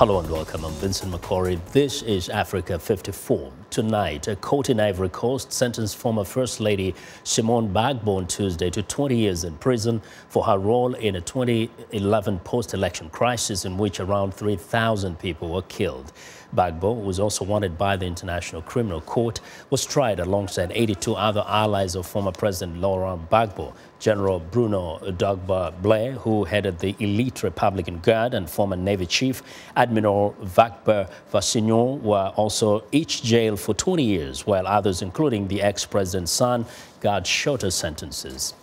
Hello and welcome. I'm Vincent Makori. This is Africa 54. Tonight, a court in Ivory Coast sentenced former First Lady Simone Gbagbo on Tuesday to 20 years in prison for her role in a 2011 post-election crisis in which around 3,000 people were killed. Gbagbo, who was also wanted by the International Criminal Court, was tried alongside 82 other allies of former President Laurent Gbagbo. General Bruno Dogbo Blé, who headed the elite Republican Guard, and former Navy Chief Admiral Vagba Faussignaux were also each jailed for 20 years, while others, including the ex-president's son, got shorter sentences.